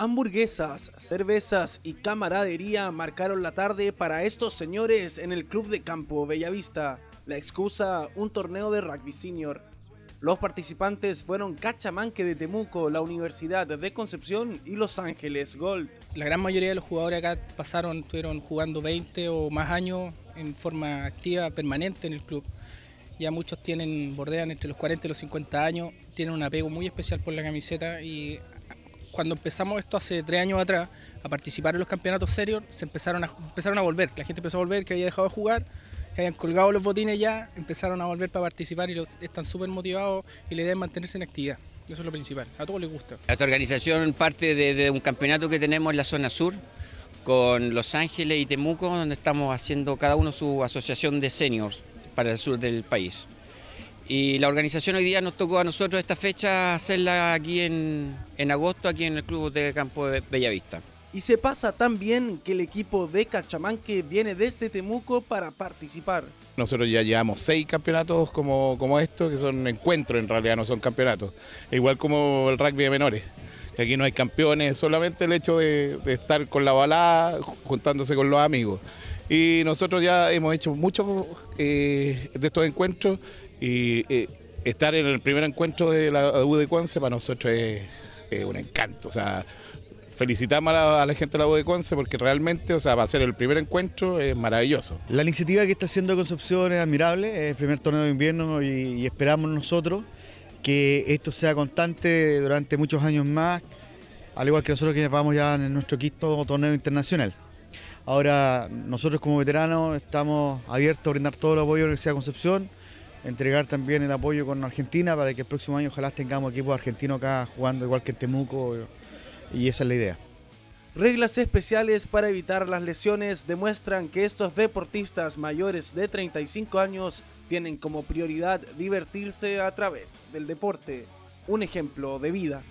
Hamburguesas, cervezas y camaradería marcaron la tarde para estos señores en el Club de Campo Bellavista. La excusa, un torneo de rugby senior. Los participantes fueron Cachamanque de Temuco, la Universidad de Concepción y Los Ángeles Gold. La gran mayoría de los jugadores acá pasaron, estuvieron jugando 20 o más años en forma activa, permanente en el club. Ya muchos tienen, bordean entre los 40 y los 50 años, tienen un apego muy especial por la camiseta y cuando empezamos esto hace tres años atrás a participar en los campeonatos serios, se empezaron a, empezaron a volver. La gente empezó a volver, que había dejado de jugar, que habían colgado los botines ya, empezaron a volver para participar y los, están súper motivados y la idea es mantenerse en actividad. Eso es lo principal. A todos les gusta. Esta organización parte de, de un campeonato que tenemos en la zona sur con Los Ángeles y Temuco, donde estamos haciendo cada uno su asociación de seniors para el sur del país. Y la organización hoy día nos tocó a nosotros esta fecha hacerla aquí en, en agosto, aquí en el Club de Campo de Bellavista. Y se pasa tan bien que el equipo de Cachamanque viene desde Temuco para participar. Nosotros ya llevamos seis campeonatos como, como estos, que son encuentros en realidad, no son campeonatos. Igual como el rugby de menores. Aquí no hay campeones, solamente el hecho de, de estar con la balada, juntándose con los amigos. Y nosotros ya hemos hecho muchos eh, de estos encuentros y eh, estar en el primer encuentro de la U de Conce para nosotros es, un encanto. O sea, felicitamos a la, gente de la U de Conce porque realmente, o sea, va a ser el primer encuentro es maravilloso. La iniciativa que está haciendo Concepción es admirable, es el primer torneo de invierno y, y esperamos nosotros que esto sea constante durante muchos años más, al igual que nosotros que vamos ya en nuestro quinto torneo internacional. Ahora, nosotros como veteranos estamos abiertos a brindar todo el apoyo a la Universidad de Concepción, entregar también el apoyo con Argentina para que el próximo año ojalá tengamos equipos argentinos acá jugando igual que Temuco y esa es la idea. Reglas especiales para evitar las lesiones demuestran que estos deportistas mayores de 35 años tienen como prioridad divertirse a través del deporte. Un ejemplo de vida.